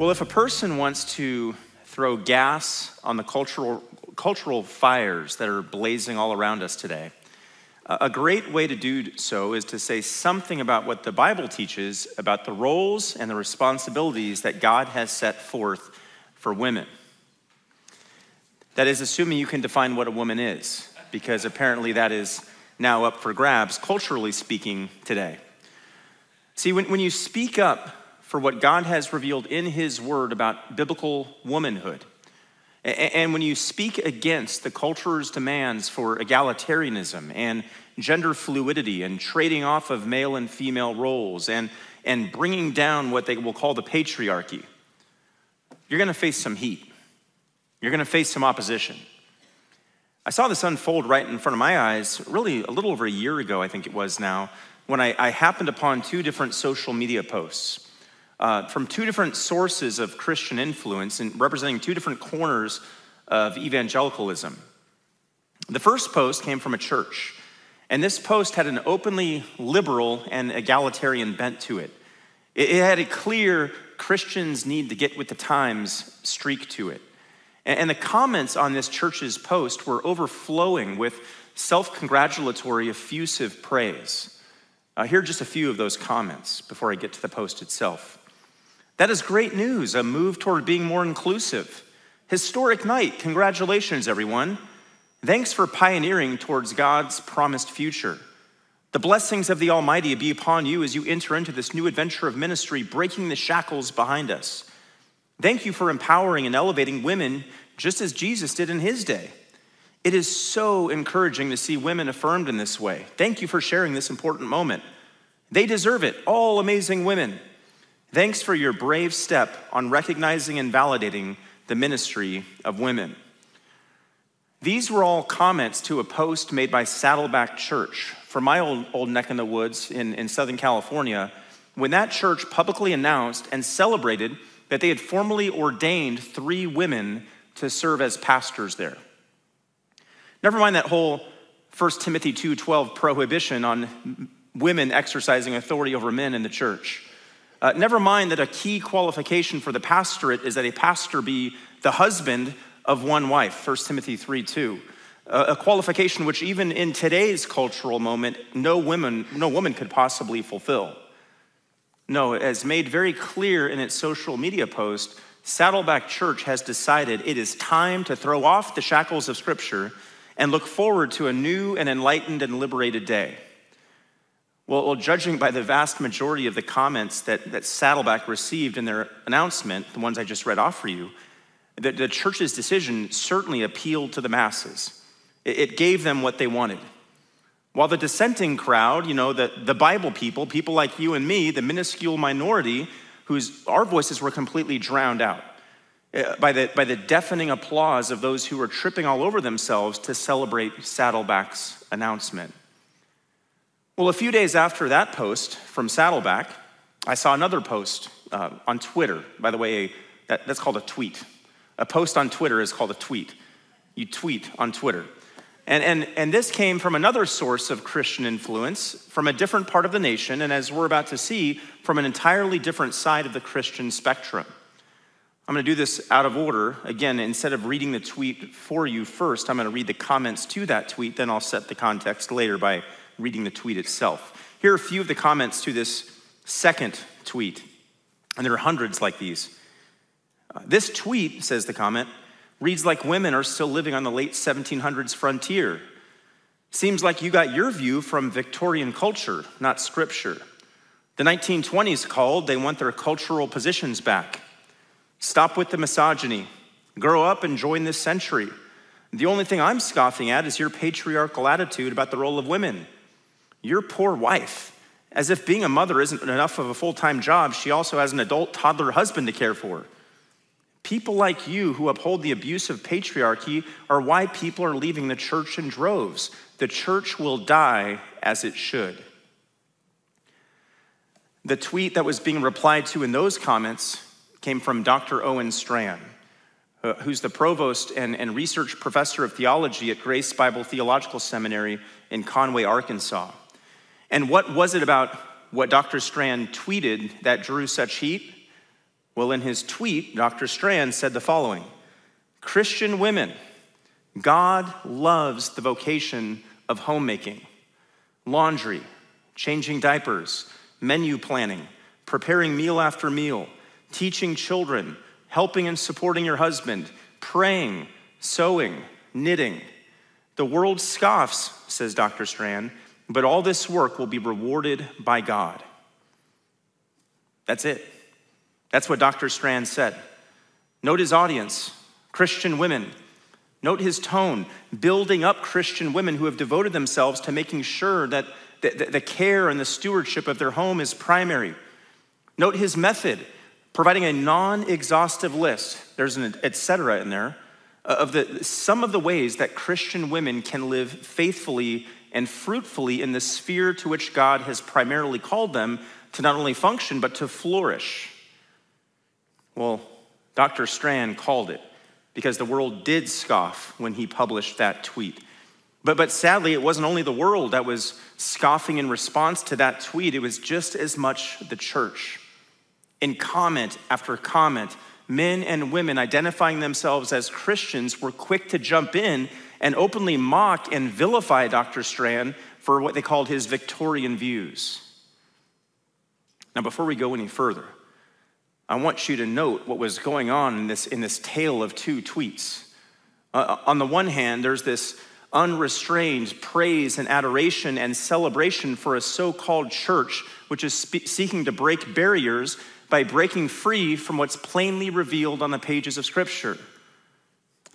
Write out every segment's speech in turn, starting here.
Well, if a person wants to throw gas on the cultural, cultural fires that are blazing all around us today, a great way to do so is to say something about what the Bible teaches about the roles and the responsibilities that God has set forth for women. That is, assuming you can define what a woman is, because apparently that is now up for grabs, culturally speaking, today. See, when, when you speak up for what God has revealed in His Word about biblical womanhood, and when you speak against the culture's demands for egalitarianism and gender fluidity and trading off of male and female roles and, and bringing down what they will call the patriarchy, you're going to face some heat. You're going to face some opposition. I saw this unfold right in front of my eyes, really a little over a year ago, I think it was now, when I, I happened upon two different social media posts uh, from two different sources of Christian influence and representing two different corners of evangelicalism. The first post came from a church, and this post had an openly liberal and egalitarian bent to it. It, it had a clear Christians need to get with the times streak to it. And the comments on this church's post were overflowing with self congratulatory, effusive praise. Uh, here are just a few of those comments before I get to the post itself. That is great news, a move toward being more inclusive. Historic night, congratulations, everyone. Thanks for pioneering towards God's promised future. The blessings of the Almighty be upon you as you enter into this new adventure of ministry, breaking the shackles behind us. Thank you for empowering and elevating women just as Jesus did in his day. It is so encouraging to see women affirmed in this way. Thank you for sharing this important moment. They deserve it, all amazing women. Thanks for your brave step on recognizing and validating the ministry of women. These were all comments to a post made by Saddleback Church from my old, old neck in the woods in, in Southern California when that church publicly announced and celebrated that they had formally ordained three women to serve as pastors there. Never mind that whole 1 Timothy 2:12 prohibition on women exercising authority over men in the church. Uh, never mind that a key qualification for the pastorate is that a pastor be the husband of one wife, 1 Timothy 3 2. Uh, a qualification which, even in today's cultural moment, no, woman, no woman could possibly fulfill. No, as made very clear in its social media post, Saddleback Church has decided it is time to throw off the shackles of Scripture and look forward to a new and enlightened and liberated day. Well, well, judging by the vast majority of the comments that, that Saddleback received in their announcement, the ones I just read off for you, the, the church's decision certainly appealed to the masses. It, it gave them what they wanted. While the dissenting crowd, you know, the, the Bible people, people like you and me, the minuscule minority, whose our voices were completely drowned out uh, by the, by the deafening applause of those who were tripping all over themselves to celebrate Saddleback's announcement. Well, a few days after that post from Saddleback, I saw another post uh, on Twitter. By the way, that, that's called a tweet. A post on Twitter is called a tweet. You tweet on Twitter. And, and, and this came from another source of Christian influence from a different part of the nation, and as we're about to see, from an entirely different side of the Christian spectrum. I'm going to do this out of order. Again, instead of reading the tweet for you first, I'm going to read the comments to that tweet, then I'll set the context later by reading the tweet itself. Here are a few of the comments to this second tweet, and there are hundreds like these. Uh, this tweet, says the comment, reads like women are still living on the late 1700s frontier. Seems like you got your view from Victorian culture, not scripture. The 1920s called, they want their cultural positions back. Stop with the misogyny. Grow up and join this century. The only thing I'm scoffing at is your patriarchal attitude about the role of women. Your poor wife, as if being a mother isn't enough of a full time job, she also has an adult toddler husband to care for. People like you who uphold the abuse of patriarchy are why people are leaving the church in droves. The church will die as it should. The tweet that was being replied to in those comments came from Dr. Owen Strachan, uh, who's the provost and, and research professor of theology at Grace Bible Theological Seminary in Conway, Arkansas. And what was it about what Dr. Strachan tweeted that drew such heat? Well, in his tweet, Dr. Strachan said the following Christian women, God loves the vocation of homemaking, laundry, changing diapers, menu planning, preparing meal after meal, teaching children, helping and supporting your husband, praying, sewing, knitting. The world scoffs, says Dr. Strachan, but all this work will be rewarded by God. That's it. That's what Dr. Strachan said. Note his audience Christian women. Note his tone, building up Christian women who have devoted themselves to making sure that the, care and the stewardship of their home is primary. Note his method, providing a non exhaustive list, there's an et cetera in there, uh, of the, some of the ways that Christian women can live faithfully and fruitfully in the sphere to which God has primarily called them to not only function, but to flourish. Well, Dr. Strachan called it because the world did scoff when he published that tweet. But, but sadly, it wasn't only the world that was scoffing in response to that tweet, it was just as much the church. In comment after comment, men and women identifying themselves as Christians were quick to jump in and openly mock and vilify Dr. Strachan for what they called his Victorian views. Now, before we go any further, I want you to note what was going on in this, in this tale of two tweets. Uh, on the one hand, there's this unrestrained praise and adoration and celebration for a so called church which is spe- seeking to break barriers by breaking free from what's plainly revealed on the pages of Scripture.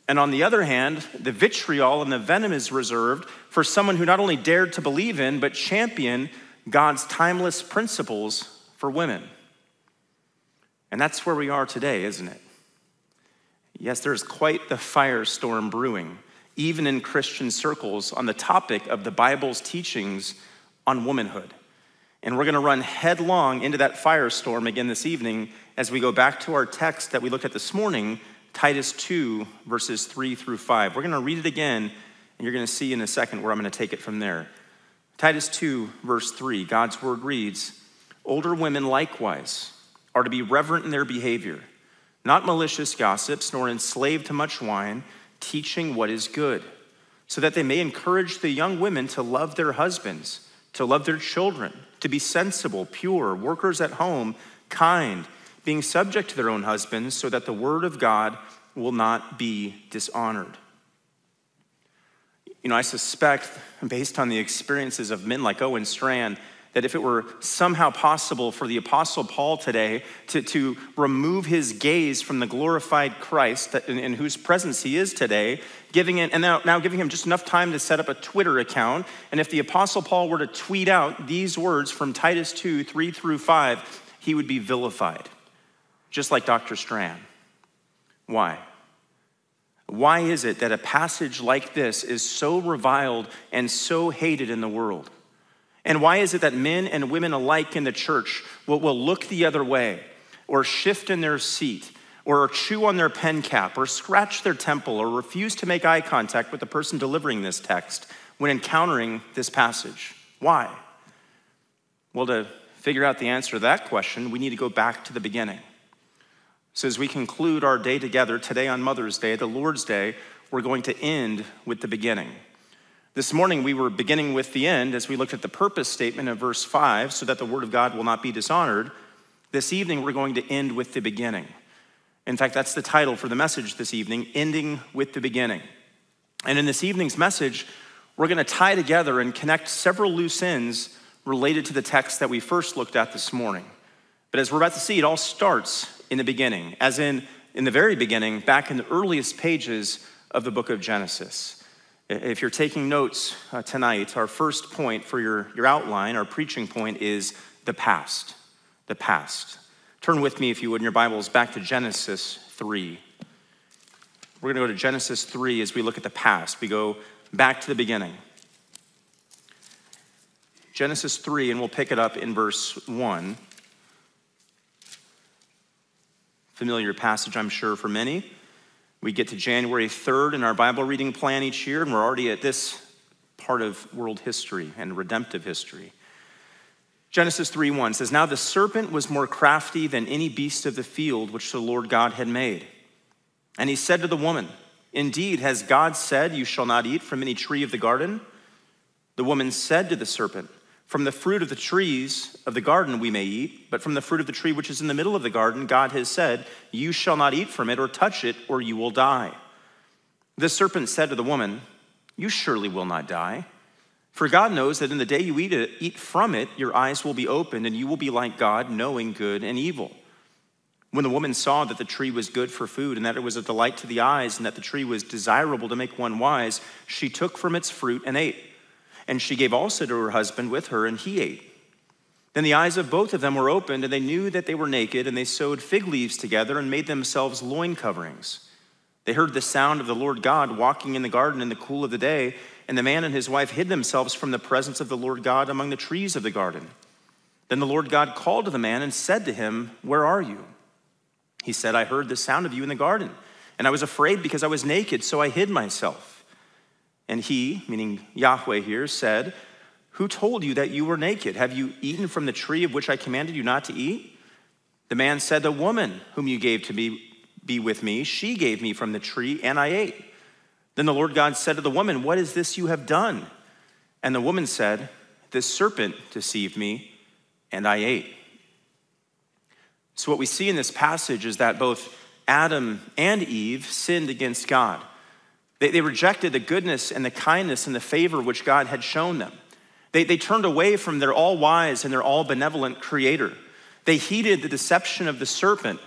And on the other hand, the vitriol and the venom is reserved for someone who not only dared to believe in, but champion God's timeless principles for women. And that's where we are today, isn't it? Yes, there's quite the firestorm brewing, even in Christian circles, on the topic of the Bible's teachings on womanhood. And we're going to run headlong into that firestorm again this evening as we go back to our text that we looked at this morning, Titus 2, verses 3 through 5. We're going to read it again, and you're going to see in a second where I'm going to take it from there. Titus 2, verse 3, God's word reads Older women likewise are to be reverent in their behavior, not malicious gossips, nor enslaved to much wine, teaching what is good, so that they may encourage the young women to love their husbands, to love their children, to be sensible, pure, workers at home, kind, being subject to their own husbands, so that the word of God will not be dishonored. You know, I suspect, based on the experiences of men like Owen Strachan, that if it were somehow possible for the Apostle Paul today to, to remove his gaze from the glorified Christ that, in, in, whose presence he is today, giving it, and now, now giving him just enough time to set up a Twitter account, and if the Apostle Paul were to tweet out these words from Titus 2 3 through 5, he would be vilified, just like Dr. Strachan. Why? Why is it that a passage like this is so reviled and so hated in the world? And why is it that men and women alike in the church will, will look the other way or shift in their seat or chew on their pen cap or scratch their temple or refuse to make eye contact with the person delivering this text when encountering this passage? Why? Well, to figure out the answer to that question, we need to go back to the beginning. So, as we conclude our day together today on Mother's Day, the Lord's Day, we're going to end with the beginning. This morning, we were beginning with the end as we looked at the purpose statement of verse 5 so that the word of God will not be dishonored. This evening, we're going to end with the beginning. In fact, that's the title for the message this evening Ending with the Beginning. And in this evening's message, we're going to tie together and connect several loose ends related to the text that we first looked at this morning. But as we're about to see, it all starts in the beginning, as in, in the very beginning, back in the earliest pages of the book of Genesis. If you're taking notes uh, tonight, our first point for your, your outline, our preaching point is the past. The past. Turn with me, if you would, in your Bibles back to Genesis 3. We're going to go to Genesis 3 as we look at the past. We go back to the beginning. Genesis 3, and we'll pick it up in verse 1. Familiar passage, I'm sure, for many. We get to January 3rd in our Bible reading plan each year, and we're already at this part of world history and redemptive history. Genesis 3 1 says, Now the serpent was more crafty than any beast of the field which the Lord God had made. And he said to the woman, Indeed, has God said, You shall not eat from any tree of the garden? The woman said to the serpent, From the fruit of the trees of the garden we may eat, but from the fruit of the tree which is in the middle of the garden, God has said, You shall not eat from it or touch it, or you will die. The serpent said to the woman, You surely will not die. For God knows that in the day you eat, it, eat from it, your eyes will be opened, and you will be like God, knowing good and evil. When the woman saw that the tree was good for food, and that it was a delight to the eyes, and that the tree was desirable to make one wise, she took from its fruit and ate. And she gave also to her husband with her, and he ate. Then the eyes of both of them were opened, and they knew that they were naked, and they sewed fig leaves together and made themselves loin coverings. They heard the sound of the Lord God walking in the garden in the cool of the day. And the man and his wife hid themselves from the presence of the Lord God among the trees of the garden. Then the Lord God called to the man and said to him, Where are you? He said, I heard the sound of you in the garden, and I was afraid because I was naked, so I hid myself. And he, meaning Yahweh here, said, Who told you that you were naked? Have you eaten from the tree of which I commanded you not to eat? The man said, The woman whom you gave to me be with me, she gave me from the tree, and I ate. Then the Lord God said to the woman, What is this you have done? And the woman said, This serpent deceived me, and I ate. So, what we see in this passage is that both Adam and Eve sinned against God. They, they rejected the goodness and the kindness and the favor which God had shown them. They, they turned away from their all wise and their all benevolent creator. They heeded the deception of the serpent.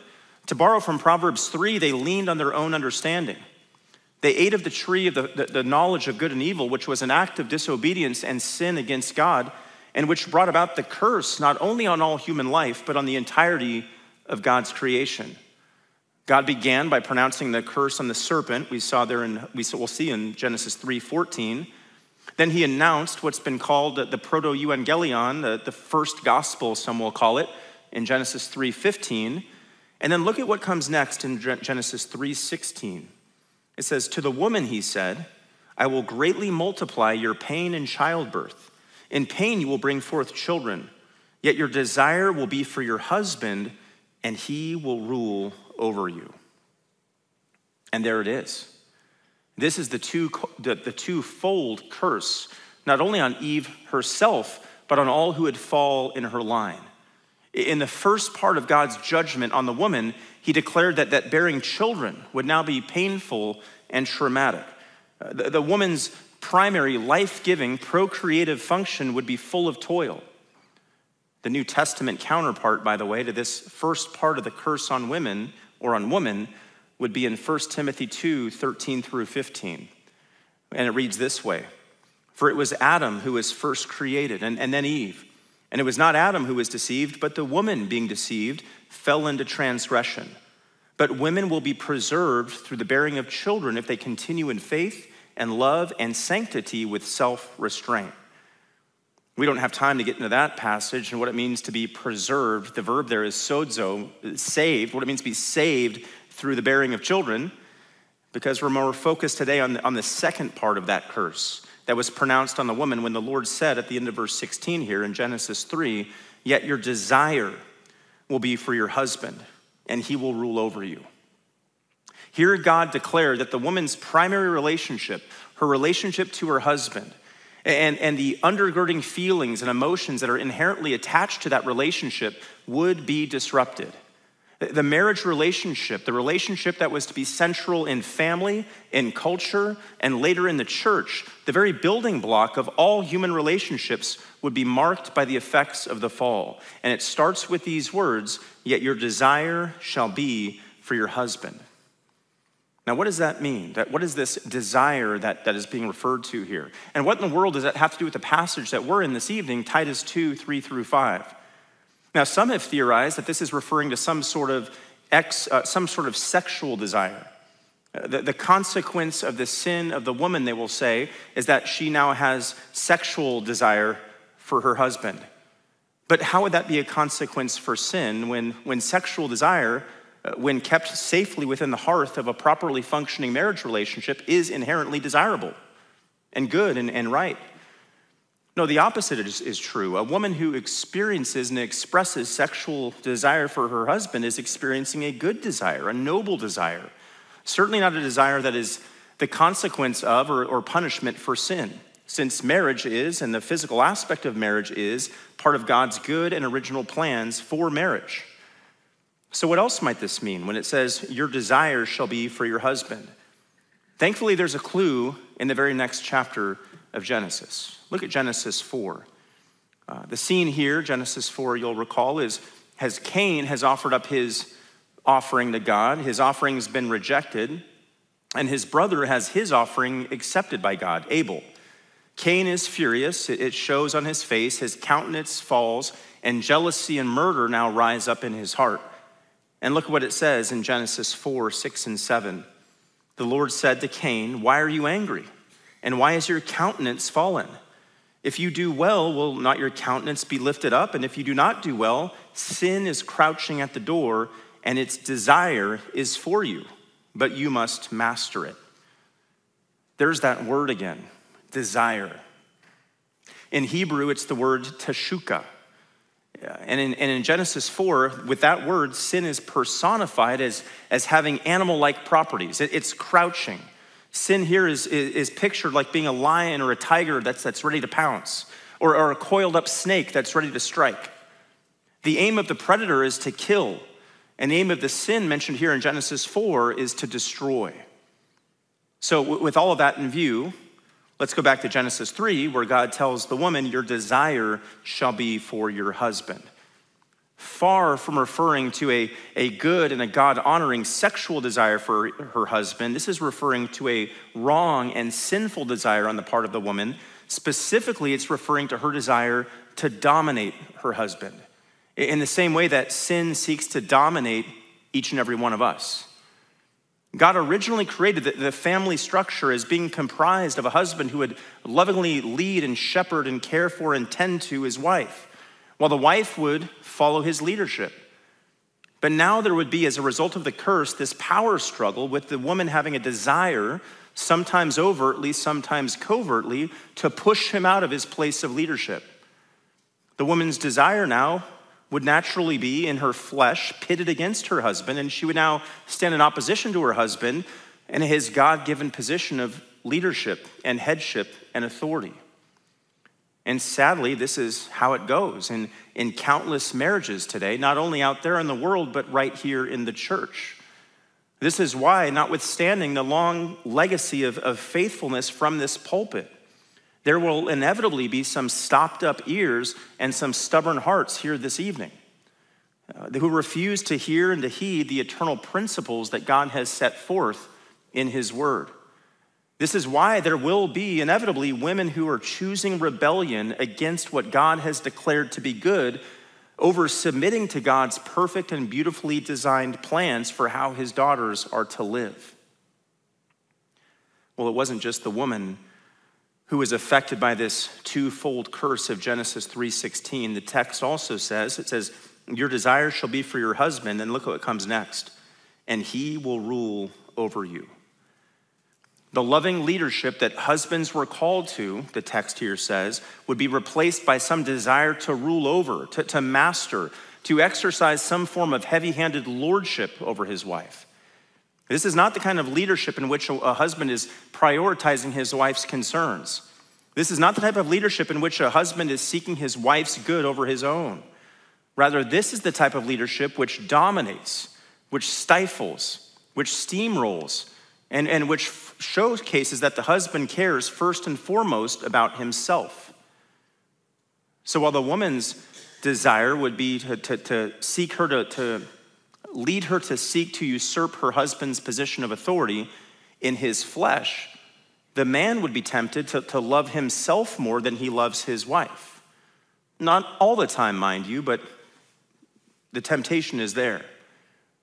To borrow from Proverbs 3, they leaned on their own understanding. They ate of the tree of the, the, the, knowledge of good and evil, which was an act of disobedience and sin against God, and which brought about the curse not only on all human life, but on the entirety of God's creation. God began by pronouncing the curse on the serpent. We saw there in, we will see in Genesis 3:14. Then he announced what's been called the proto-evangelion, the, the first gospel, some will call it, in Genesis 3:15. And then look at what comes next in Genesis 3:16. It says, To the woman, he said, I will greatly multiply your pain in childbirth. In pain, you will bring forth children, yet your desire will be for your husband, and he will rule over you. And there it is. This is the, two, the, the twofold curse, not only on Eve herself, but on all who would fall in her line. In the first part of God's judgment on the woman, he declared that, that bearing children would now be painful and traumatic. Uh, the, the woman's primary life giving, procreative function would be full of toil. The New Testament counterpart, by the way, to this first part of the curse on women or on woman would be in 1 Timothy 2 13 through 15. And it reads this way For it was Adam who was first created, and, and then Eve. And it was not Adam who was deceived, but the woman being deceived fell into transgression. But women will be preserved through the bearing of children if they continue in faith and love and sanctity with self restraint. We don't have time to get into that passage and what it means to be preserved. The verb there is sozo, saved, what it means to be saved through the bearing of children, because we're more focused today on the, on the second part of that curse that was pronounced on the woman when the Lord said at the end of verse 16 here in Genesis 3 Yet your desire will be for your husband, and he will rule over you. Here, God declared that the woman's primary relationship, her relationship to her husband, and, and the undergirding feelings and emotions that are inherently attached to that relationship would be disrupted. The marriage relationship, the relationship that was to be central in family, in culture, and later in the church, the very building block of all human relationships would be marked by the effects of the fall. And it starts with these words Yet your desire shall be for your husband. Now, what does that mean? That, what is this desire that, that is being referred to here? And what in the world does that have to do with the passage that we're in this evening, Titus 2 3 through 5? Now, some have theorized that this is referring to some sort of, ex, uh, some sort of sexual desire. Uh, the, the consequence of the sin of the woman, they will say, is that she now has sexual desire for her husband. But how would that be a consequence for sin when, when sexual desire, Uh, when kept safely within the hearth of a properly functioning marriage relationship, is inherently desirable and good and, and right? No, the opposite is, is true. A woman who experiences and expresses sexual desire for her husband is experiencing a good desire, a noble desire. Certainly not a desire that is the consequence of or, or punishment for sin, since marriage is, and the physical aspect of marriage is, part of God's good and original plans for marriage. So, what else might this mean when it says, Your desire shall be for your husband? Thankfully, there's a clue in the very next chapter of Genesis. Look at Genesis 4. Uh, the scene here, Genesis 4, you'll recall, is has Cain has offered up his offering to God. His offering's been rejected, and his brother has his offering accepted by God, Abel. Cain is furious. It shows on his face. His countenance falls, and jealousy and murder now rise up in his heart. And look what it says in Genesis 4 6 and 7. The Lord said to Cain, Why are you angry? And why is your countenance fallen? If you do well, will not your countenance be lifted up? And if you do not do well, sin is crouching at the door, and its desire is for you, but you must master it. There's that word again desire. In Hebrew, it's the word teshuka. And in, and in, Genesis 4, with that word, sin is personified as, as having animal like properties. It, it's crouching. Sin here is, is, is, pictured like being a lion or a tiger that's, that's ready to pounce, or, or a coiled up snake that's ready to strike. The aim of the predator is to kill, and the aim of the sin mentioned here in Genesis 4 is to destroy. So, with all of that in view, Let's go back to Genesis 3, where God tells the woman, Your desire shall be for your husband. Far from referring to a, a good and a God honoring sexual desire for her husband, this is referring to a wrong and sinful desire on the part of the woman. Specifically, it's referring to her desire to dominate her husband in the same way that sin seeks to dominate each and every one of us. God originally created the family structure as being comprised of a husband who would lovingly lead and shepherd and care for and tend to his wife, while the wife would follow his leadership. But now there would be, as a result of the curse, this power struggle with the woman having a desire, sometimes overtly, sometimes covertly, to push him out of his place of leadership. The woman's desire now would naturally be in her flesh pitted against her husband, and she would now stand in opposition to her husband in his God given position of leadership and headship and authority. And sadly, this is how it goes in, in countless marriages today, not only out there in the world, but right here in the church. This is why, notwithstanding the long legacy of, of faithfulness from this pulpit, there will inevitably be some stopped up ears and some stubborn hearts here this evening uh, who refuse to hear and to heed the eternal principles that God has set forth in His Word. This is why there will be inevitably women who are choosing rebellion against what God has declared to be good over submitting to God's perfect and beautifully designed plans for how His daughters are to live. Well, it wasn't just the woman who is affected by this twofold curse of Genesis 3:16. The text also says, it says, "Your desire shall be for your husband," and look what comes next, "and he will rule over you." The loving leadership that husbands were called to, the text here says, would be replaced by some desire to rule over, to, to master, to exercise some form of heavy handed lordship over his wife. This is not the kind of leadership in which a husband is prioritizing his wife's concerns. This is not the type of leadership in which a husband is seeking his wife's good over his own. Rather, this is the type of leadership which dominates, which stifles, which steamrolls, and, and which showcases that the husband cares first and foremost about himself. So while the woman's desire would be to, to, to seek her to, to lead her to seek to usurp her husband's position of authority in his flesh, the man would be tempted to, to love himself more than he loves his wife. Not all the time, mind you, but the temptation is there.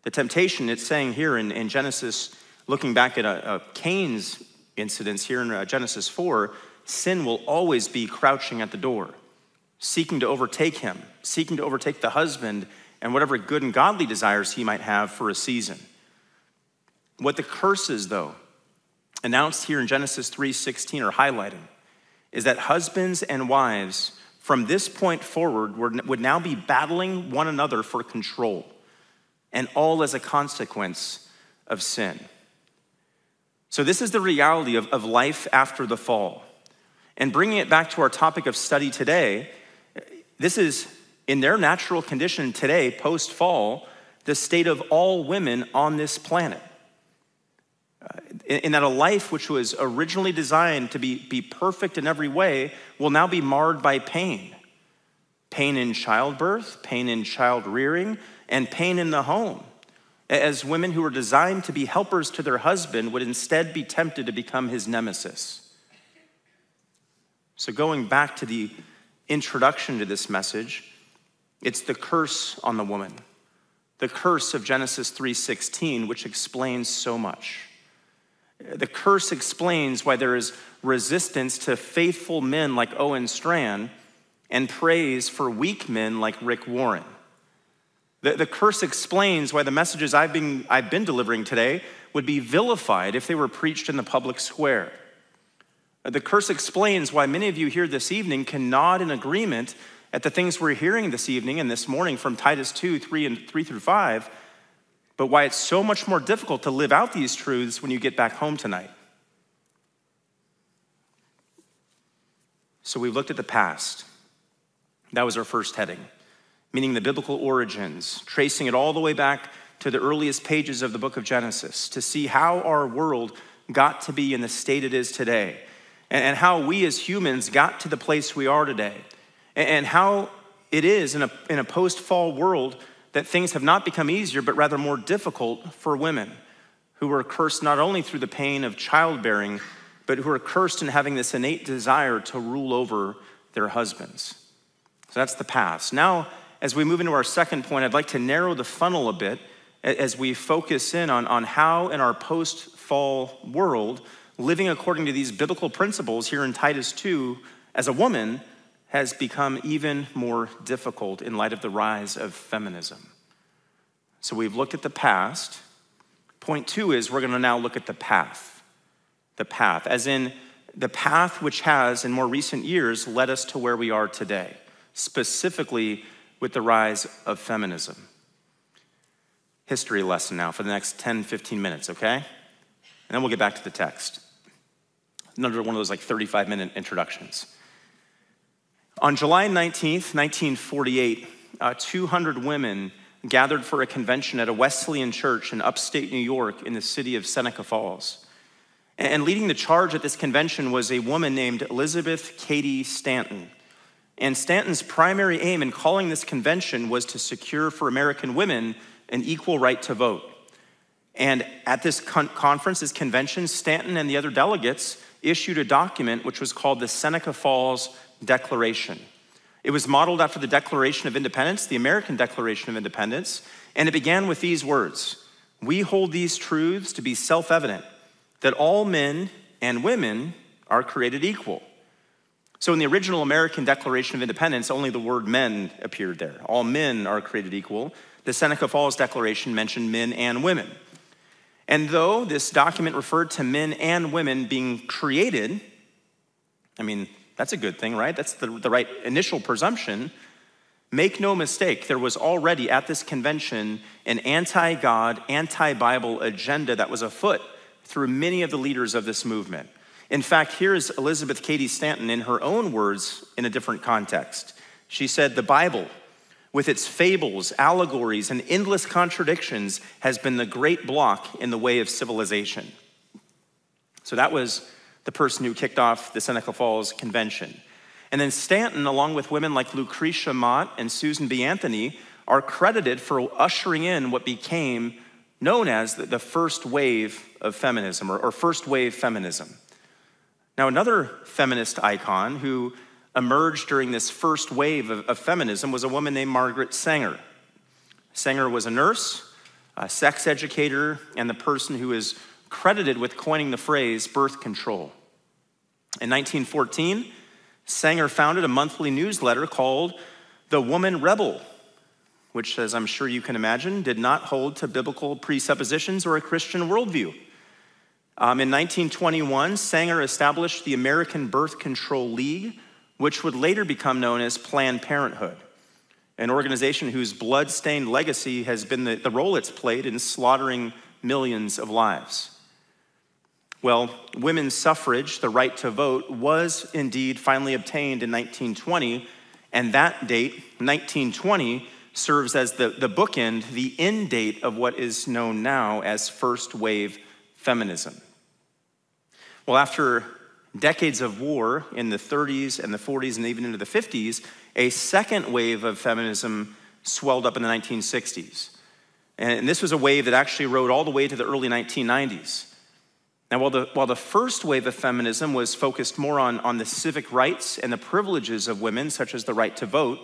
The temptation, it's saying here in, in Genesis, looking back at a, a Cain's incidents here in uh, Genesis 4, sin will always be crouching at the door, seeking to overtake him, seeking to overtake the husband and whatever good and godly desires he might have for a season. What the curses, though, announced here in Genesis 3:16 are highlighting is that husbands and wives from this point forward would now be battling one another for control, and all as a consequence of sin. So, this is the reality of, of life after the fall. And bringing it back to our topic of study today, this is in their natural condition today, post fall, the state of all women on this planet. Uh, in, in that a life which was originally designed to be, be perfect in every way will now be marred by pain pain in childbirth, pain in child rearing, and pain in the home. As women who were designed to be helpers to their husband would instead be tempted to become his nemesis. So, going back to the introduction to this message, it's the curse on the woman. The curse of Genesis 3:16 which explains so much. The curse explains why there is resistance to faithful men like Owen Strachan and praise for weak men like Rick Warren. The, the curse explains why the messages I've been, I've been delivering today would be vilified if they were preached in the public square. The curse explains why many of you here this evening can nod in agreement at the things we're hearing this evening and this morning from Titus 2, 3 and 3 through 5, but why it's so much more difficult to live out these truths when you get back home tonight. So we've looked at the past. That was our first heading, meaning the biblical origins, tracing it all the way back to the earliest pages of the book of Genesis to see how our world got to be in the state it is today, and how we as humans got to the place we are today and how it is in a, in a post fall world that things have not become easier, but rather more difficult for women who are cursed not only through the pain of childbearing, but who are cursed in having this innate desire to rule over their husbands. So that's the past. Now, as we move into our second point, I'd like to narrow the funnel a bit as we focus in on, on how, in our post fall world, living according to these biblical principles here in Titus 2, as a woman, has become even more difficult in light of the rise of feminism. So we've looked at the past. Point two is we're going to now look at the path. The path, as in the path which has, in more recent years, led us to where we are today, specifically with the rise of feminism. History lesson now for the next 10, 15 minutes, okay? And then we'll get back to the text. Another one of those like 35 minute introductions. On July 19th, 1948, uh, 200 women gathered for a convention at a Wesleyan church in upstate New York in the city of Seneca Falls. And leading the charge at this convention was a woman named Elizabeth Cady Stanton. And Stanton's primary aim in calling this convention was to secure for American women an equal right to vote. And at this con- conference, this convention, Stanton and the other delegates issued a document which was called the Seneca Falls Declaration. It was modeled after the Declaration of Independence, the American Declaration of Independence, and it began with these words We hold these truths to be self evident that all men and women are created equal. So, in the original American Declaration of Independence, only the word men appeared there. All men are created equal. The Seneca Falls Declaration mentioned men and women. And though this document referred to men and women being created, I mean, that's a good thing, right? That's the, the right initial presumption. Make no mistake, there was already at this convention an anti God, anti Bible agenda that was afoot through many of the leaders of this movement. In fact, here is Elizabeth Cady Stanton in her own words in a different context. She said, The Bible, with its fables, allegories, and endless contradictions, has been the great block in the way of civilization. So that was the person who kicked off the Seneca Falls Convention. And then Stanton, along with women like Lucretia Mott and Susan B. Anthony, are credited for ushering in what became known as the first wave of feminism or, first wave feminism. Now, another feminist icon who emerged during this first wave of, feminism was a woman named Margaret Sanger. Sanger was a nurse, a sex educator, and the person who is credited with coining the phrase birth control. In 1914, Sanger founded a monthly newsletter called The Woman Rebel, which, as I'm sure you can imagine, did not hold to biblical presuppositions or a Christian worldview. Um, in 1921, Sanger established the American Birth Control League, which would later become known as Planned Parenthood, an organization whose blood-stained legacy has been the, the role it's played in slaughtering millions of lives. Well, women's suffrage, the right to vote, was indeed finally obtained in 1920, and that date, 1920, serves as the, the bookend, the end date of what is known now as first wave feminism. Well, after decades of war in the 30s and the 40s and even into the 50s, a second wave of feminism swelled up in the 1960s. And this was a wave that actually rode all the way to the early 1990s. Now, while the, while the first wave of feminism was focused more on, on the civic rights and the privileges of women, such as the right to vote,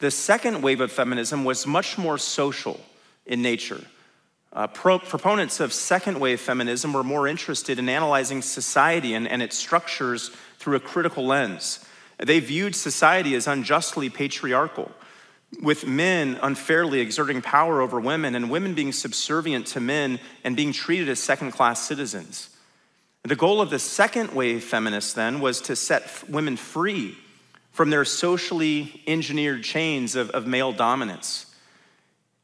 the second wave of feminism was much more social in nature. Uh, pro- proponents of second wave feminism were more interested in analyzing society and, and its structures through a critical lens. They viewed society as unjustly patriarchal, with men unfairly exerting power over women and women being subservient to men and being treated as second class citizens. The goal of the second wave feminists then was to set women free from their socially engineered chains of, of male dominance.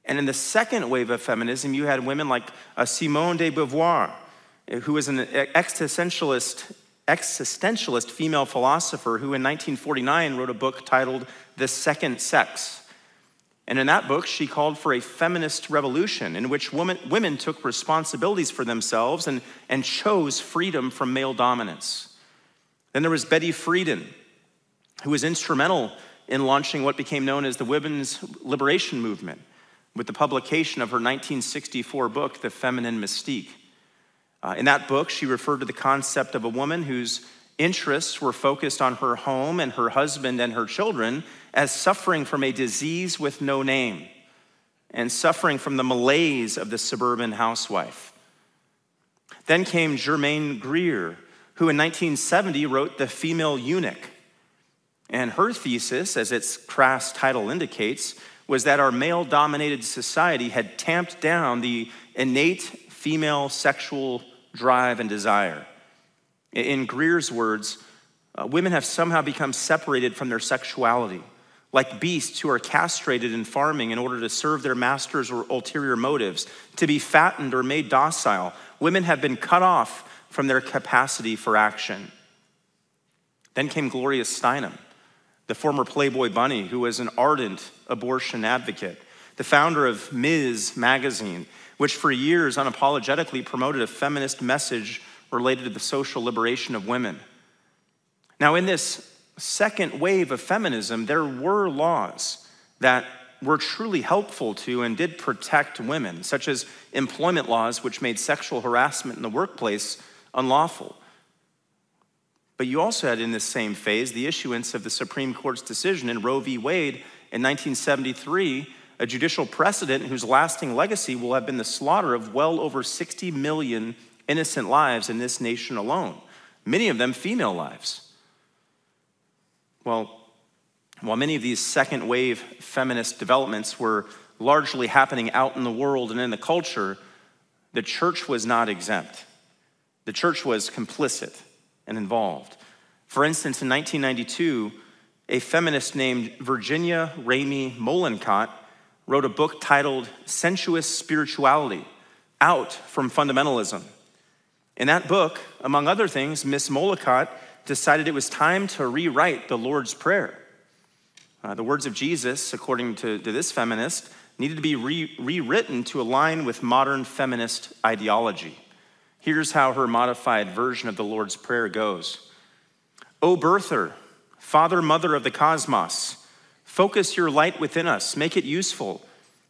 And in the second wave of feminism, you had women like uh, Simone de Beauvoir, who was an existentialist, existentialist female philosopher who in 1949 wrote a book titled The Second Sex. And in that book, she called for a feminist revolution in which women, women took responsibilities for themselves and, and chose freedom from male dominance. Then there was Betty Friedan, who was instrumental in launching what became known as the Women's Liberation Movement with the publication of her 1964 book, The Feminine Mystique. Uh, in that book, she referred to the concept of a woman whose interests were focused on her home and her husband and her children as suffering from a disease with no name and suffering from the malaise of the suburban housewife. Then came Germaine Greer, who in 1970 wrote The Female Eunuch. And her thesis, as its crass title indicates, was that our male dominated society had tamped down the innate female sexual drive and desire. In Greer's words, uh, women have somehow become separated from their sexuality, like beasts who are castrated in farming in order to serve their masters or ulterior motives, to be fattened or made docile. Women have been cut off from their capacity for action. Then came Gloria Steinem, the former Playboy bunny who was an ardent abortion advocate, the founder of Ms. magazine, which for years unapologetically promoted a feminist message related to the social liberation of women. Now, in this second wave of feminism, there were laws that were truly helpful to and did protect women, such as employment laws, which made sexual harassment in the workplace unlawful. But you also had in this same phase the issuance of the Supreme Court's decision in Roe v. Wade in 1973, a judicial precedent whose lasting legacy will have been the slaughter of well over 60 million innocent lives in this nation alone, many of them female lives. Well, while many of these second wave feminist developments were largely happening out in the world and in the culture, the church was not exempt. The church was complicit and involved. For instance, in 1992, a feminist named Virginia Ramey Mollenkott wrote a book titled Sensuous Spirituality Out from Fundamentalism. In that book, among other things, Miss Mollenkott decided it was time to rewrite the Lord's Prayer. Uh, the words of Jesus, according to, to this feminist, needed to be re- rewritten to align with modern feminist ideology. Here's how her modified version of the Lord's Prayer goes O birther, father, mother of the cosmos, focus your light within us, make it useful.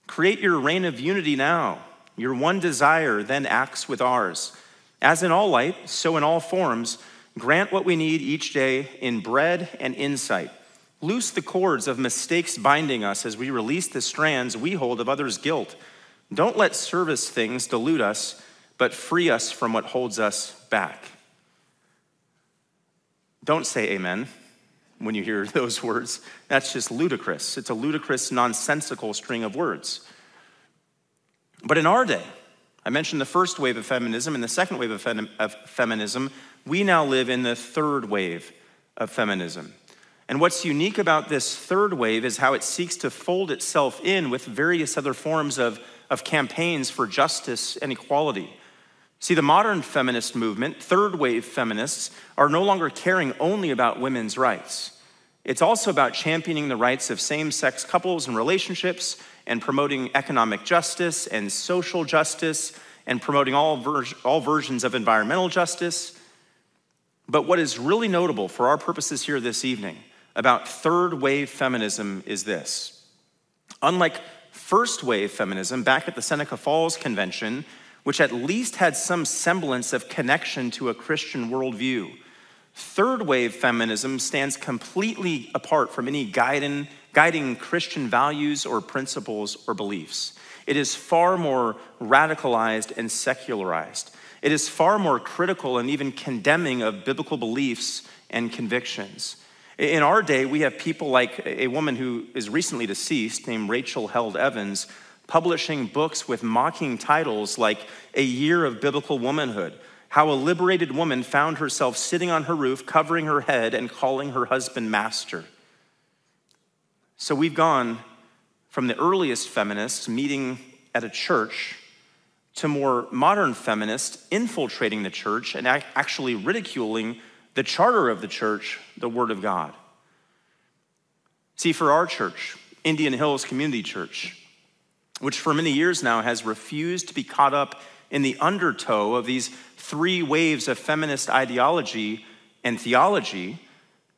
Create your reign of unity now. Your one desire then acts with ours. As in all light, so in all forms, grant what we need each day in bread and insight. Loose the cords of mistakes binding us as we release the strands we hold of others' guilt. Don't let service things delude us, but free us from what holds us back. Don't say amen when you hear those words. That's just ludicrous. It's a ludicrous, nonsensical string of words. But in our day, I mentioned the first wave of feminism and the second wave of, fem- of feminism. We now live in the third wave of feminism. And what's unique about this third wave is how it seeks to fold itself in with various other forms of, of campaigns for justice and equality. See, the modern feminist movement, third wave feminists, are no longer caring only about women's rights. It's also about championing the rights of same sex couples and relationships and promoting economic justice and social justice and promoting all, ver- all versions of environmental justice. But what is really notable for our purposes here this evening about third wave feminism is this. Unlike first wave feminism back at the Seneca Falls Convention, which at least had some semblance of connection to a Christian worldview, third wave feminism stands completely apart from any guiding, guiding Christian values or principles or beliefs. It is far more radicalized and secularized. It is far more critical and even condemning of biblical beliefs and convictions. In our day, we have people like a woman who is recently deceased named Rachel Held Evans publishing books with mocking titles like A Year of Biblical Womanhood, how a liberated woman found herself sitting on her roof, covering her head, and calling her husband master. So we've gone from the earliest feminists meeting at a church to more modern feminists infiltrating the church and actually ridiculing the charter of the church, the Word of God. See, for our church, Indian Hills Community Church, which for many years now has refused to be caught up in the undertow of these three waves of feminist ideology and theology,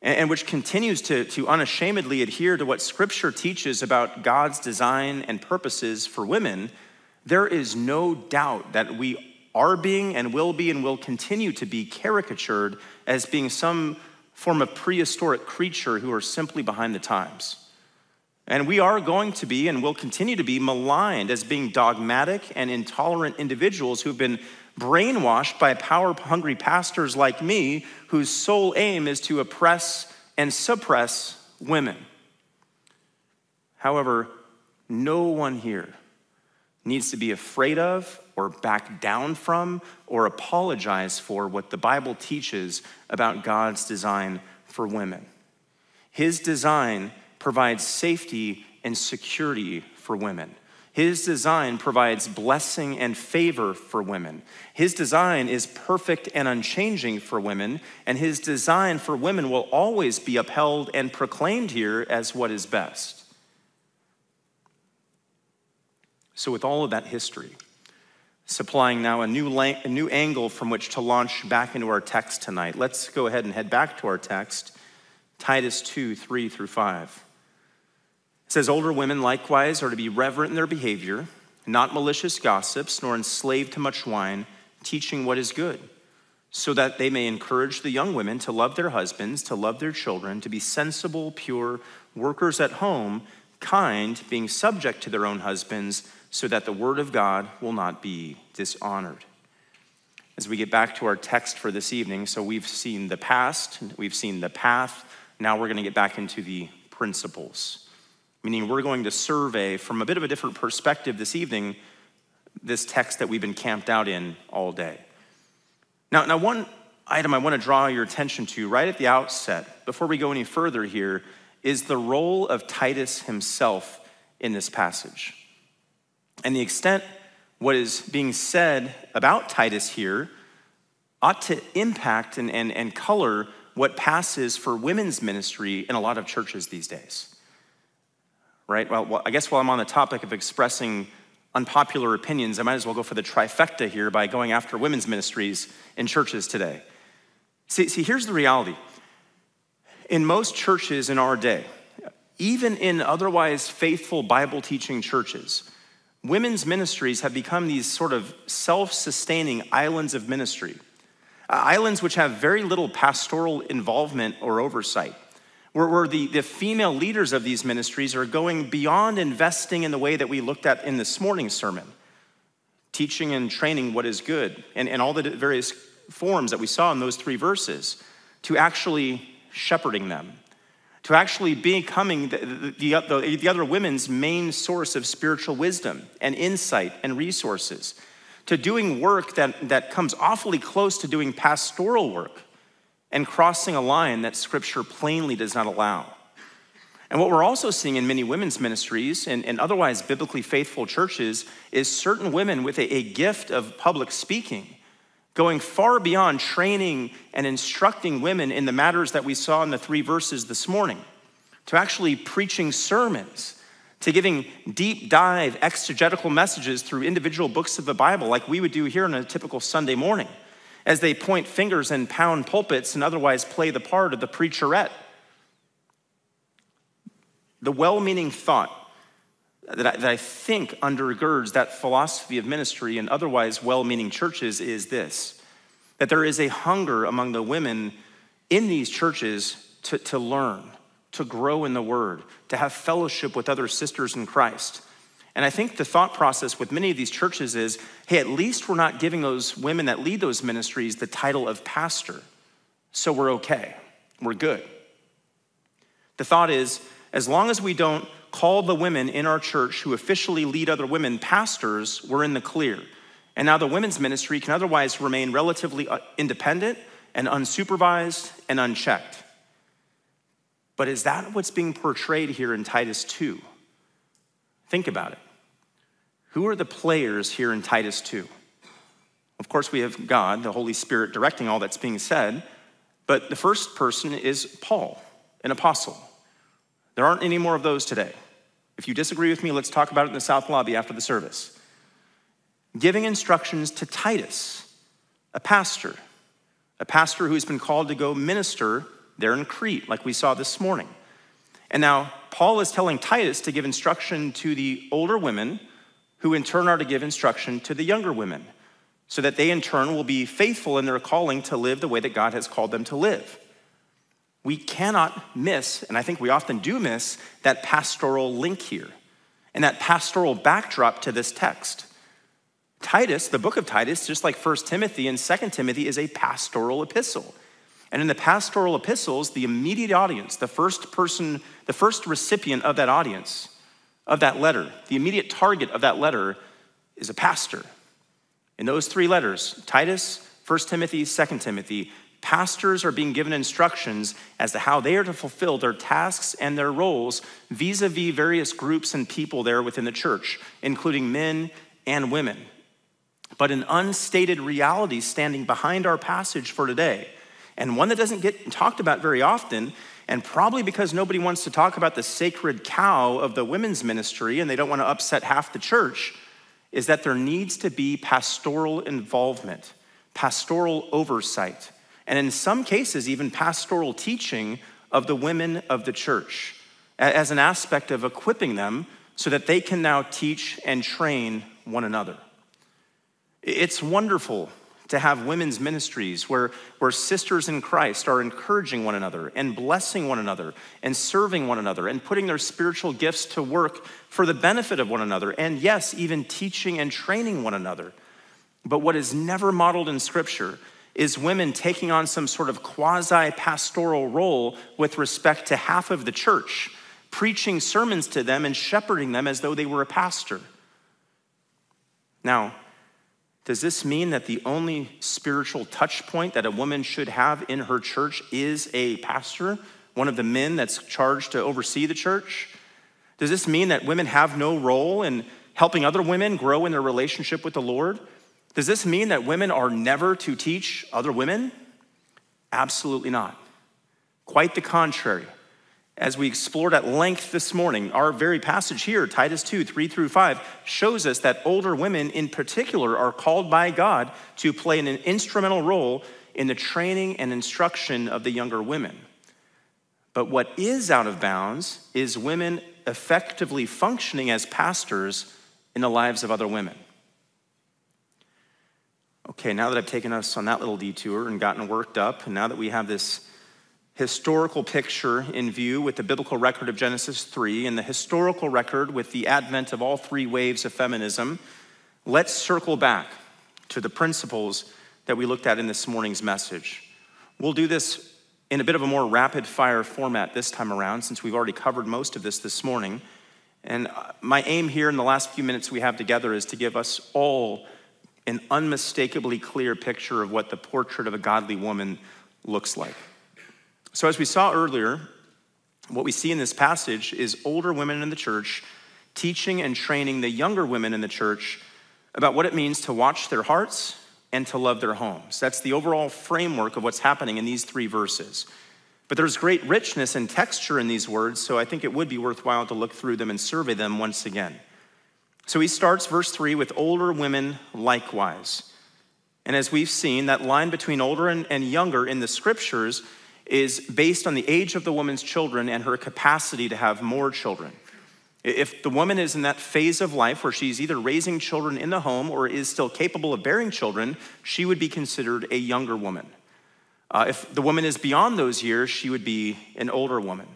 and which continues to, to unashamedly adhere to what Scripture teaches about God's design and purposes for women, there is no doubt that we are being and will be and will continue to be caricatured as being some form of prehistoric creature who are simply behind the times. And we are going to be and will continue to be maligned as being dogmatic and intolerant individuals who've been brainwashed by power hungry pastors like me, whose sole aim is to oppress and suppress women. However, no one here needs to be afraid of or back down from or apologize for what the Bible teaches about God's design for women. His design provides safety and security for women. His design provides blessing and favor for women. His design is perfect and unchanging for women, and his design for women will always be upheld and proclaimed here as what is best. So, with all of that history, supplying now a new, a new angle from which to launch back into our text tonight, let's go ahead and head back to our text, Titus 2 3 through 5. It says, Older women likewise are to be reverent in their behavior, not malicious gossips, nor enslaved to much wine, teaching what is good, so that they may encourage the young women to love their husbands, to love their children, to be sensible, pure, workers at home, kind, being subject to their own husbands so that the word of God will not be dishonored. As we get back to our text for this evening, so we've seen the past, we've seen the path, now we're going to get back into the principles. Meaning, we're going to survey from a bit of a different perspective this evening this text that we've been camped out in all day. Now, now one item I want to draw your attention to right at the outset, before we go any further here, is the role of Titus himself in this passage. And the extent what is being said about Titus here ought to impact and, and, and color what passes for women's ministry in a lot of churches these days. Right? Well, I guess while I'm on the topic of expressing unpopular opinions, I might as well go for the trifecta here by going after women's ministries in churches today. See, see here's the reality. In most churches in our day, even in otherwise faithful Bible teaching churches, women's ministries have become these sort of self sustaining islands of ministry, uh, islands which have very little pastoral involvement or oversight. Where, where the, the female leaders of these ministries are going beyond investing in the way that we looked at in this morning's sermon, teaching and training what is good, and, and all the various forms that we saw in those three verses, to actually shepherding them, to actually becoming the, the, the, the, other women's main source of spiritual wisdom and insight and resources, to doing work that, that comes awfully close to doing pastoral work and crossing a line that Scripture plainly does not allow. And what we're also seeing in many women's ministries and, and otherwise biblically faithful churches is certain women with a, a gift of public speaking going far beyond training and instructing women in the matters that we saw in the three verses this morning, to actually preaching sermons, to giving deep dive exegetical messages through individual books of the Bible, like we would do here on a typical Sunday morning, as they point fingers and pound pulpits and otherwise play the part of the preacherette. The well meaning thought that I, that I think undergirds that philosophy of ministry and otherwise well meaning churches is this that there is a hunger among the women in these churches to, to learn, to grow in the word, to have fellowship with other sisters in Christ. And I think the thought process with many of these churches is hey, at least we're not giving those women that lead those ministries the title of pastor. So we're okay, we're good. The thought is as long as we don't call the women in our church who officially lead other women pastors, we're in the clear. And now the women's ministry can otherwise remain relatively uh, independent and unsupervised and unchecked. But is that what's being portrayed here in Titus 2? Think about it. Who are the players here in Titus 2? Of course, we have God, the Holy Spirit, directing all that's being said, but the first person is Paul, an apostle. There aren't any more of those today. If you disagree with me, let's talk about it in the South Lobby after the service. Giving instructions to Titus, a pastor, a pastor who's been called to go minister there in Crete, like we saw this morning. And now Paul is telling Titus to give instruction to the older women, who in turn are to give instruction to the younger women, so that they in turn will be faithful in their calling to live the way that God has called them to live we cannot miss, and I think we often do miss, that pastoral link here and that pastoral backdrop to this text. Titus, the book of Titus, just like 1 Timothy and 2 Timothy, is a pastoral epistle. And in the pastoral epistles, the immediate audience, the first person, the first recipient of that audience, of that letter, the immediate target of that letter is a pastor. In those three letters, Titus, 1 Timothy, 2 Timothy, pastors are being given instructions as to how they are to fulfill their tasks and their roles vis a vis various groups and people there within the church, including men and women. But an unstated reality standing behind our passage for today, and one that doesn't get talked about very often, and probably because nobody wants to talk about the sacred cow of the women's ministry and they don't want to upset half the church, is that there needs to be pastoral involvement, pastoral oversight and in some cases, even pastoral teaching of the women of the church as an aspect of equipping them so that they can now teach and train one another. It's wonderful to have women's ministries where, where sisters in Christ are encouraging one another and blessing one another and serving one another and putting their spiritual gifts to work for the benefit of one another. And yes, even teaching and training one another. But what is never modeled in Scripture is women taking on some sort of quasi pastoral role with respect to half of the church, preaching sermons to them and shepherding them as though they were a pastor. Now, does this mean that the only spiritual touch point that a woman should have in her church is a pastor, one of the men that's charged to oversee the church? Does this mean that women have no role in helping other women grow in their relationship with the Lord? Does this mean that women are never to teach other women? Absolutely not. Quite the contrary. As we explored at length this morning, our very passage here, Titus 2 3 through 5, shows us that older women in particular are called by God to play an instrumental role in the training and instruction of the younger women. But what is out of bounds is women effectively functioning as pastors in the lives of other women. Okay, now that I've taken us on that little detour and gotten worked up, and now that we have this historical picture in view with the biblical record of Genesis 3 and the historical record with the advent of all three waves of feminism, let's circle back to the principles that we looked at in this morning's message. We'll do this in a bit of a more rapid fire format this time around since we've already covered most of this this morning. And uh, my aim here in the last few minutes we have together is to give us all an unmistakably clear picture of what the portrait of a godly woman looks like. So, as we saw earlier, what we see in this passage is older women in the church teaching and training the younger women in the church about what it means to watch their hearts and to love their homes. That's the overall framework of what's happening in these three verses. But there's great richness and texture in these words, so I think it would be worthwhile to look through them and survey them once again. So he starts verse 3 with older women likewise. And as we've seen, that line between older and, and, younger in the scriptures is based on the age of the woman's children and her capacity to have more children. If the woman is in that phase of life where she's either raising children in the home or is still capable of bearing children, she would be considered a younger woman. Uh, if the woman is beyond those years, she would be an older woman.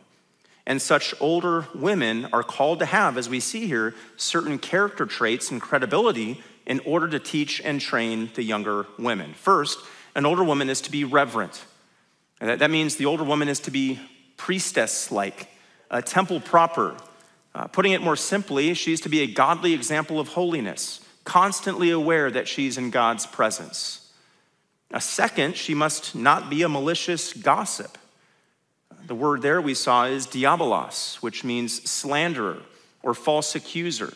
And such older women are called to have, as we see here, certain character traits and credibility in order to teach and train the younger women. First, an older woman is to be reverent. That means the older woman is to be priestess like, a temple proper. Uh, putting it more simply, she's to be a godly example of holiness, constantly aware that she's in God's presence. A second, she must not be a malicious gossip. The word there we saw is diabolos, which means slanderer or false accuser.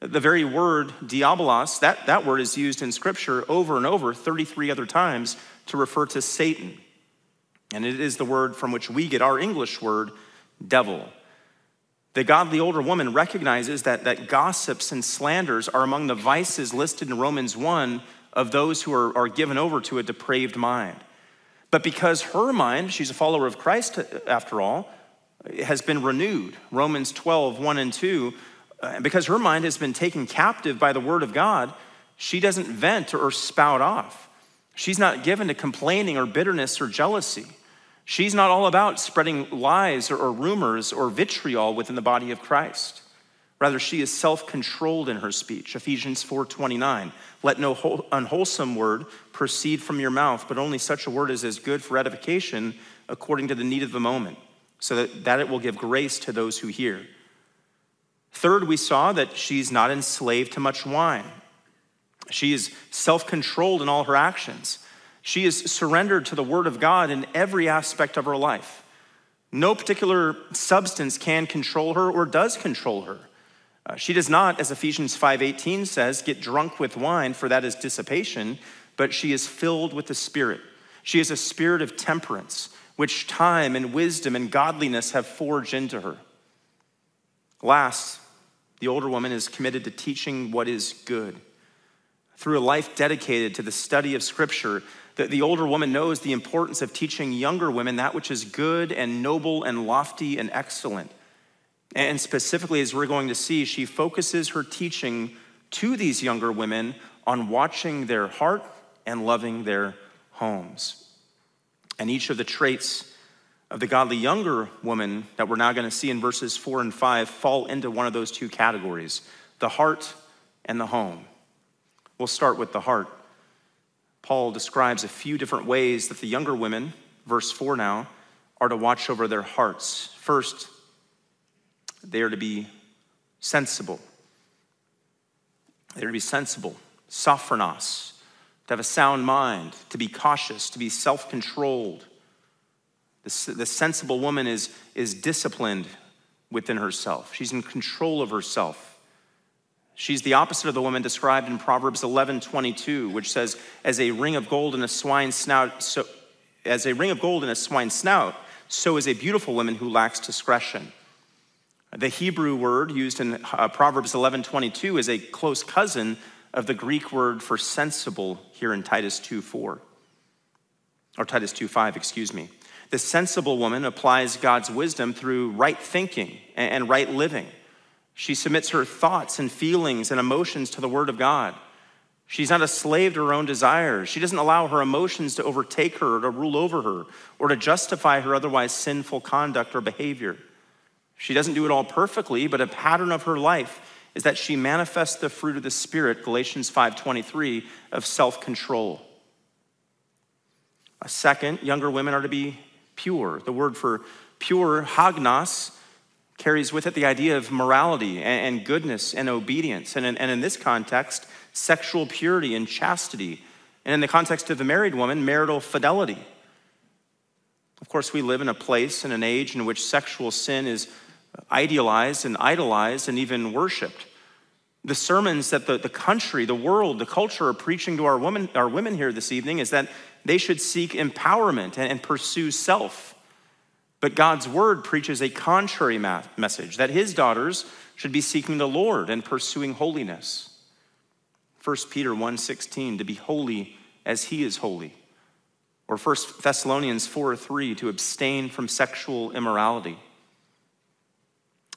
The very word diabolos, that, that word is used in Scripture over and over 33 other times to refer to Satan. And it is the word from which we get our English word devil. The godly older woman recognizes that, that gossips and slanders are among the vices listed in Romans 1 of those who are, are given over to a depraved mind. But because her mind, she's a follower of Christ after all, has been renewed, Romans 12, 1 and 2, uh, because her mind has been taken captive by the word of God, she doesn't vent or spout off. She's not given to complaining or bitterness or jealousy. She's not all about spreading lies or, or rumors or vitriol within the body of Christ. Rather, she is self-controlled in her speech. Ephesians 4:29. Let no unwholesome word proceed from your mouth, but only such a word as is good for edification according to the need of the moment, so that, that it will give grace to those who hear. Third, we saw that she's not enslaved to much wine. She is self-controlled in all her actions. She is surrendered to the word of God in every aspect of her life. No particular substance can control her or does control her. Uh, she does not, as Ephesians 5:18 says, get drunk with wine, for that is dissipation, but she is filled with the Spirit. She is a spirit of temperance, which time and wisdom and godliness have forged into her. Last, the older woman is committed to teaching what is good. Through a life dedicated to the study of Scripture, the, the older woman knows the importance of teaching younger women that which is good and noble and lofty and excellent. And specifically, as we're going to see, she focuses her teaching to these younger women on watching their heart and loving their homes. And each of the traits of the godly younger woman that we're now going to see in verses four and five fall into one of those two categories the heart and the home. We'll start with the heart. Paul describes a few different ways that the younger women, verse four now, are to watch over their hearts. First, they are to be sensible. They're to be sensible, sophronos, to have a sound mind, to be cautious, to be self controlled. The, the sensible woman is, is disciplined within herself, she's in control of herself. She's the opposite of the woman described in Proverbs 11:22, which says, As a ring of gold in a swine's snout, so, as a ring of gold in a swine's snout, so is a beautiful woman who lacks discretion. The Hebrew word used in uh, Proverbs 11:22 is a close cousin of the Greek word for sensible here in Titus 2:4 or Titus 2:5, excuse me. The sensible woman applies God's wisdom through right thinking and right living. She submits her thoughts and feelings and emotions to the Word of God. She's not a slave to her own desires. She doesn't allow her emotions to overtake her or to rule over her or to justify her otherwise sinful conduct or behavior. She doesn't do it all perfectly, but a pattern of her life is that she manifests the fruit of the spirit, Galatians 5:23, of self-control. A second, younger women are to be pure. The word for pure, hagnos, carries with it the idea of morality and goodness and obedience. And in, and in this context, sexual purity and chastity. And in the context of the married woman, marital fidelity. Of course, we live in a place and an age in which sexual sin is idealized and idolized and even worshiped. The sermons that the, the country, the world, the culture are preaching to our women, our women here this evening is that they should seek empowerment and, and pursue self. But God's word preaches a contrary message that his daughters should be seeking the Lord and pursuing holiness. 1 Peter 1:16 to be holy as he is holy. Or 1 Thessalonians 4 3 to abstain from sexual immorality.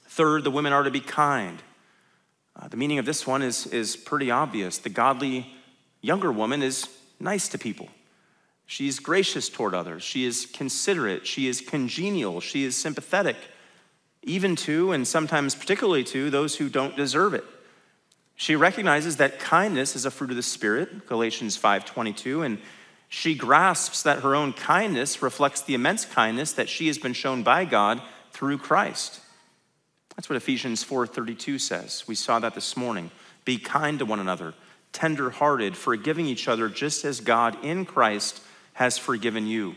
Third, the women are to be kind. Uh, the meaning of this one is, is pretty obvious. The godly younger woman is nice to people. She's gracious toward others. She is considerate. She is congenial. She is sympathetic, even to, and sometimes particularly to, those who don't deserve it. She recognizes that kindness is a fruit of the Spirit, Galatians 5:22, and she grasps that her own kindness reflects the immense kindness that she has been shown by God through Christ. That's what Ephesians 4:32 says. We saw that this morning. Be kind to one another, tender-hearted, forgiving each other just as God in Christ has forgiven you.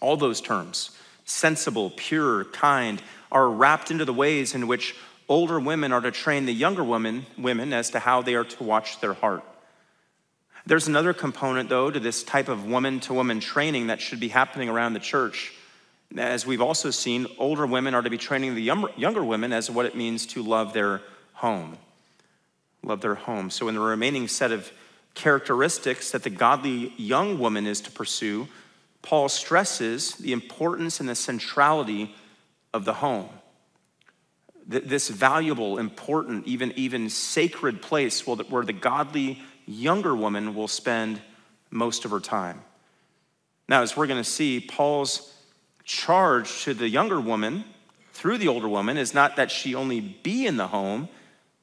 All those terms, sensible, pure, kind, are wrapped into the ways in which older women are to train the younger women, women as to how they are to watch their heart. There's another component, though, to this type of woman to woman training that should be happening around the church. As we've also seen, older women are to be training the younger women as what it means to love their home. Love their home. So, in the remaining set of characteristics that the godly young woman is to pursue, Paul stresses the importance and the centrality of the home. This valuable, important, even, even sacred place where the godly younger woman will spend most of her time. Now, as we're going to see, Paul's charge to the younger woman through the older woman is not that she only be in the home,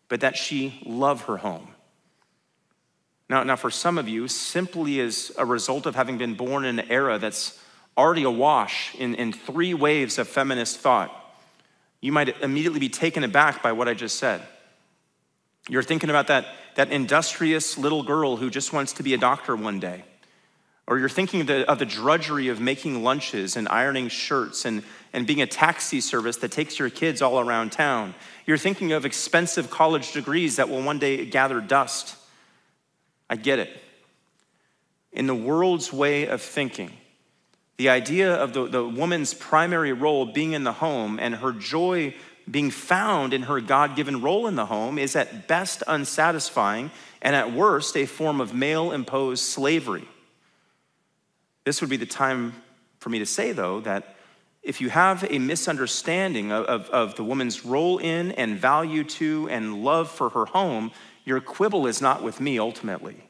but that she love her home. Now, now, for some of you, simply as a result of having been born in an era that's already awash in, in three waves of feminist thought, you might immediately be taken aback by what I just said. You're thinking about that, that industrious little girl who just wants to be a doctor one day. Or you're thinking of the, of the drudgery of making lunches and ironing shirts and, and being a taxi service that takes your kids all around town. You're thinking of expensive college degrees that will one day gather dust. I get it. In the world's way of thinking, the idea of the, the woman's primary role being in the home and her joy being found in her God given role in the home is at best unsatisfying and at worst a form of male imposed slavery. This would be the time for me to say, though, that if you have a misunderstanding of, of, of, the woman's role in and value to and love for her home, your quibble is not with me ultimately.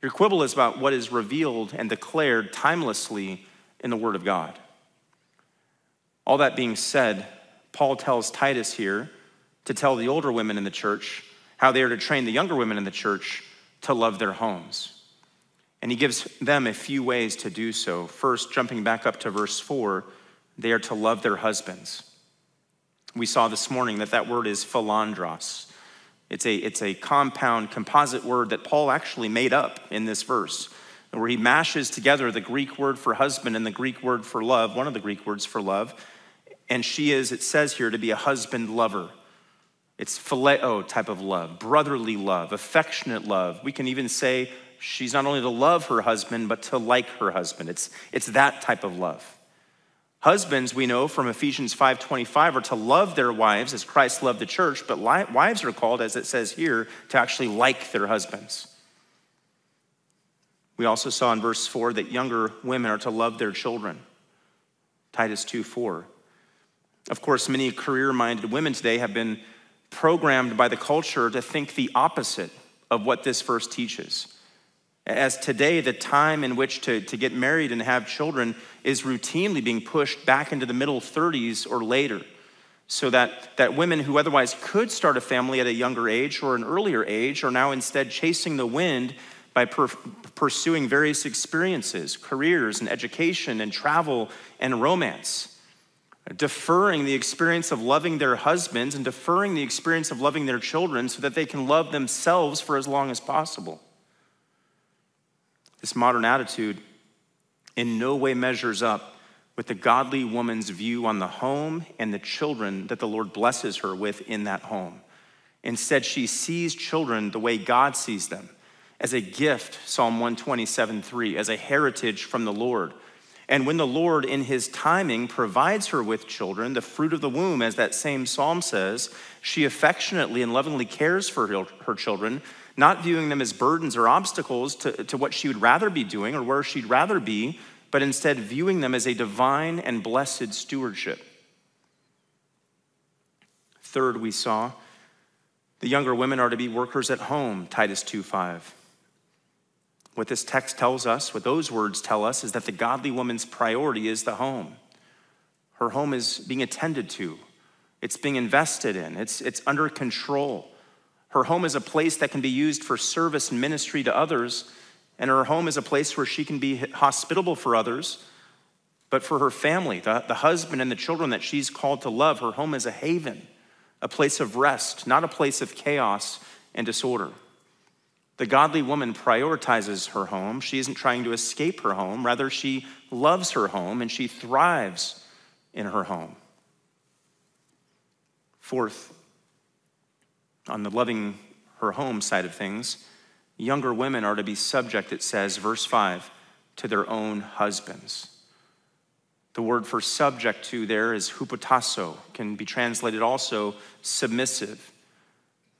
Your quibble is about what is revealed and declared timelessly in the Word of God. All that being said, Paul tells Titus here to tell the older women in the church how they are to train the younger women in the church to love their homes. And he gives them a few ways to do so. First, jumping back up to verse 4, they are to love their husbands. We saw this morning that that word is philandros. It's a, it's a compound, composite word that Paul actually made up in this verse, where he mashes together the Greek word for husband and the Greek word for love, one of the Greek words for love, and she is, it says here, to be a husband lover. It's phileo type of love, brotherly love, affectionate love. We can even say she's not only to love her husband, but to like her husband. It's, it's that type of love. Husbands, we know from Ephesians 5:25, are to love their wives as Christ loved the church, but wives are called, as it says here, to actually like their husbands. We also saw in verse 4 that younger women are to love their children. Titus 2:4. Of course, many career minded women today have been programmed by the culture to think the opposite of what this verse teaches. As today, the time in which to, to get married and have children is routinely being pushed back into the middle 30s or later. So that, that women who otherwise could start a family at a younger age or an earlier age are now instead chasing the wind by per, pursuing various experiences, careers, and education, and travel and romance. deferring the experience of loving their husbands and deferring the experience of loving their children so that they can love themselves for as long as possible. This modern attitude in no way measures up with the godly woman's view on the home and the children that the Lord blesses her with in that home. Instead, she sees children the way God sees them as a gift, Psalm 127 3, as a heritage from the Lord. And when the Lord, in his timing, provides her with children, the fruit of the womb, as that same psalm says, she affectionately and lovingly cares for her, her children, not viewing them as burdens or obstacles to, to what she would rather be doing or where she'd rather be, but instead viewing them as a divine and blessed stewardship. Third, we saw the younger women are to be workers at home, Titus 2 5. What this text tells us, what those words tell us, is that the godly woman's priority is the home. Her home is being attended to, it's being invested in, it's, it's under control. Her home is a place that can be used for service and ministry to others, and her home is a place where she can be hospitable for others. But for her family, the, the husband and the children that she's called to love, her home is a haven a place of rest, not a place of chaos and disorder. The godly woman prioritizes her home. She isn't trying to escape her home. Rather, she loves her home and she thrives in her home. Fourth, on the loving her home side of things, younger women are to be subject, it says, verse 5, to their own husbands. The word for subject to there is hupotasso, can be translated also submissive.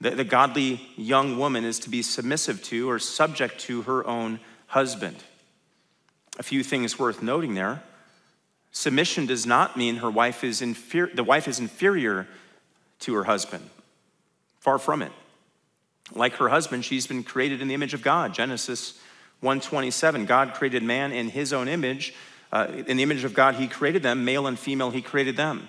The, the godly young woman is to be submissive to or subject to her own husband. A few things worth noting there. Submission does not mean her wife is inferior, the wife is inferior to her husband. Far from it. Like her husband, she's been created in the image of God. Genesis 1:27, God created man in his own image uh, in the image of God, he created them, male and female, he created them.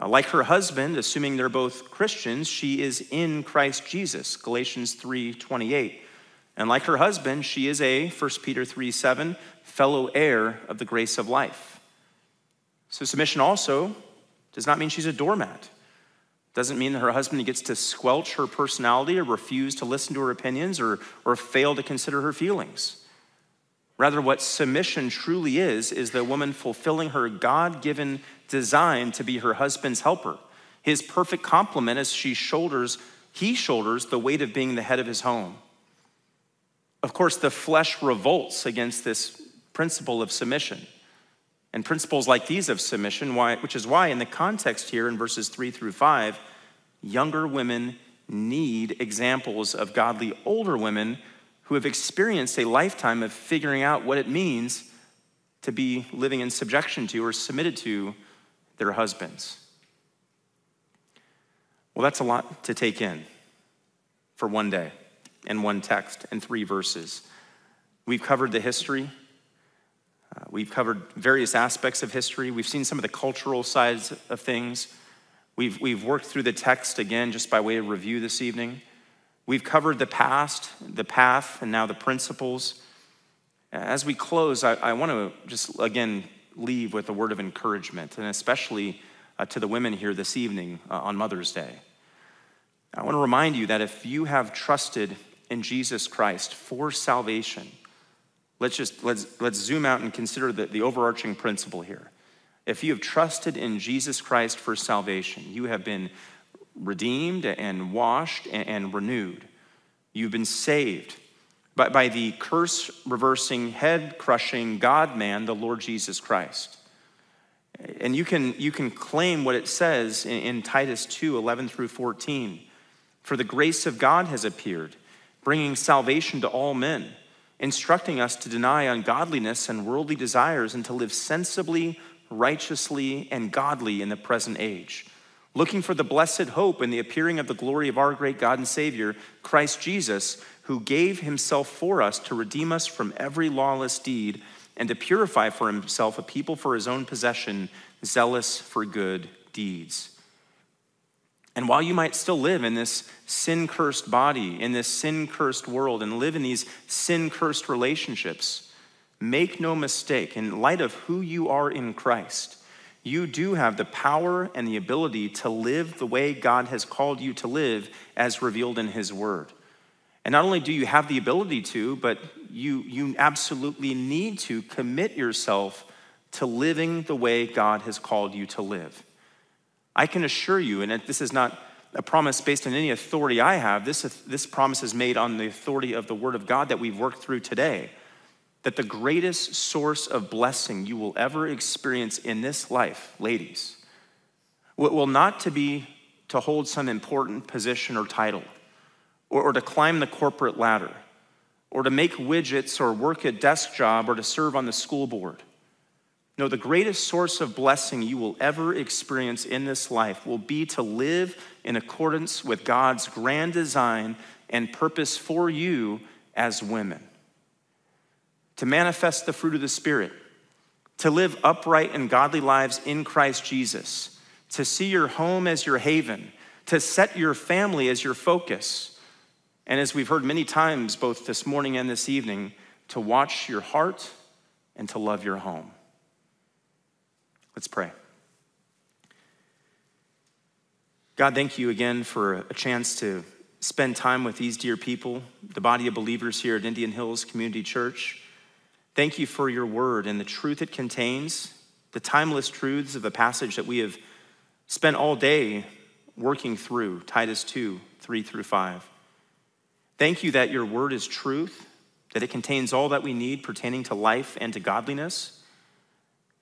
Uh, like her husband, assuming they're both Christians, she is in Christ Jesus, Galatians 3:28. And like her husband, she is a 1 Peter 3:7 fellow heir of the grace of life. So submission also does not mean she's a doormat. Doesn't mean that her husband gets to squelch her personality or refuse to listen to her opinions or, or fail to consider her feelings. Rather, what submission truly is, is the woman fulfilling her God given design to be her husband's helper, his perfect complement as she shoulders, he shoulders the weight of being the head of his home. Of course, the flesh revolts against this principle of submission. And principles like these of submission, why, which is why, in the context here in verses three through five, younger women need examples of godly older women who have experienced a lifetime of figuring out what it means to be living in subjection to or submitted to their husbands. Well, that's a lot to take in for one day and one text and three verses. We've covered the history. Uh, we've covered various aspects of history. We've seen some of the cultural sides of things. We've, we've worked through the text again just by way of review this evening. We've covered the past, the path, and now the principles. As we close, I, I want to just again leave with a word of encouragement, and especially uh, to the women here this evening uh, on Mother's Day. I want to remind you that if you have trusted in Jesus Christ for salvation, let's just let's, let's zoom out and consider the, the overarching principle here. If you have trusted in Jesus Christ for salvation, you have been redeemed and washed and renewed. You've been saved by, by the curse reversing, head crushing God man, the Lord Jesus Christ. And you can, you can claim what it says in, in Titus 2 11 through 14. For the grace of God has appeared, bringing salvation to all men, instructing us to deny ungodliness and worldly desires and to live sensibly, righteously, and godly in the present age looking for the blessed hope and the appearing of the glory of our great God and Savior, Christ Jesus, who gave himself for us to redeem us from every lawless deed and to purify for himself a people for his own possession, zealous for good deeds. And while you might still live in this sin cursed body, in this sin cursed world, and live in these sin cursed relationships, make no mistake, in light of who you are in Christ, you do have the power and the ability to live the way God has called you to live as revealed in His Word. And not only do you have the ability to, but you, you absolutely need to commit yourself to living the way God has called you to live. I can assure you, and this is not a promise based on any authority I have, this, this promise is made on the authority of the Word of God that we've worked through today that the greatest source of blessing you will ever experience in this life, ladies, will not to be to hold some important position or title, or, or to climb the corporate ladder, or to make widgets or work a desk job or to serve on the school board. No, the greatest source of blessing you will ever experience in this life will be to live in accordance with God's grand design and purpose for you as women to manifest the fruit of the Spirit, to live upright and godly lives in Christ Jesus, to see your home as your haven, to set your family as your focus, and as we've heard many times, both this morning and this evening, to watch your heart and to love your home. Let's pray. God, thank you again for a chance to spend time with these dear people, the body of believers here at Indian Hills Community Church. Thank you for your word and the truth it contains, the timeless truths of a passage that we have spent all day working through Titus 2 3 through 5. Thank you that your word is truth, that it contains all that we need pertaining to life and to godliness.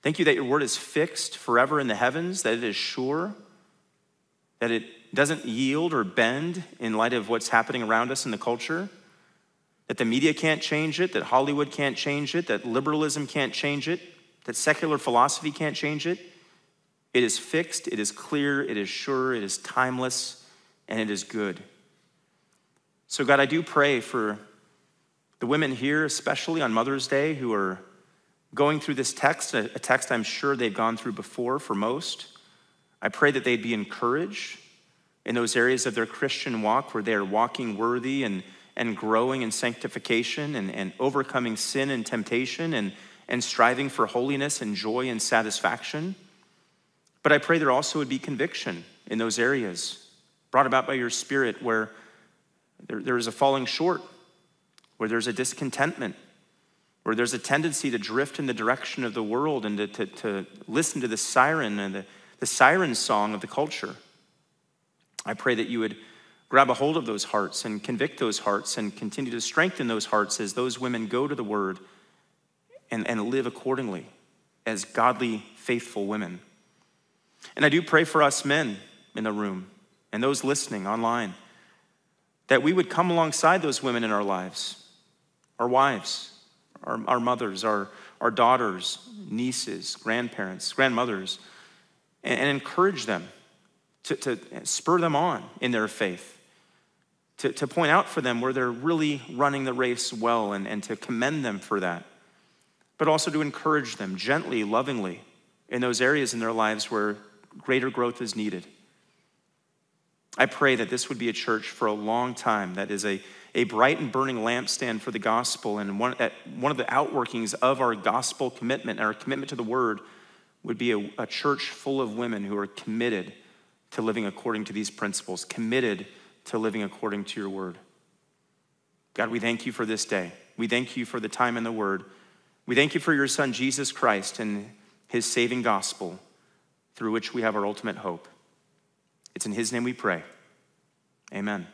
Thank you that your word is fixed forever in the heavens, that it is sure, that it doesn't yield or bend in light of what's happening around us in the culture that the media can't change it, that Hollywood can't change it, that liberalism can't change it, that secular philosophy can't change it. It is fixed, it is clear, it is sure, it is timeless, and it is good. So, God, I do pray for the women here, especially on Mother's Day, who are going through this text, a text I'm sure they've gone through before for most. I pray that they'd be encouraged in those areas of their Christian walk where they are walking worthy and and growing in sanctification and, and overcoming sin and temptation and, and striving for holiness and joy and satisfaction. But I pray there also would be conviction in those areas brought about by your Spirit where there, there is a falling short, where there's a discontentment, where there's a tendency to drift in the direction of the world and to, to, to listen to the siren and the, the siren song of the culture. I pray that you would grab a hold of those hearts and convict those hearts and continue to strengthen those hearts as those women go to the word and, and live accordingly as godly, faithful women. And I do pray for us men in the room and those listening online that we would come alongside those women in our lives, our wives, our, our mothers, our, our daughters, nieces, grandparents, grandmothers, and, and encourage them to, to spur them on in their faith to, to point out for them where they're really running the race well and, and to commend them for that, but also to encourage them gently, lovingly in those areas in their lives where greater growth is needed. I pray that this would be a church for a long time that is a, a bright and burning lampstand for the gospel. And one, one of the outworkings of our gospel commitment, and our commitment to the word, would be a, a church full of women who are committed to living according to these principles, committed to living according to your word. God, we thank you for this day. We thank you for the time in the word. We thank you for your son, Jesus Christ, and his saving gospel through which we have our ultimate hope. It's in his name we pray. Amen.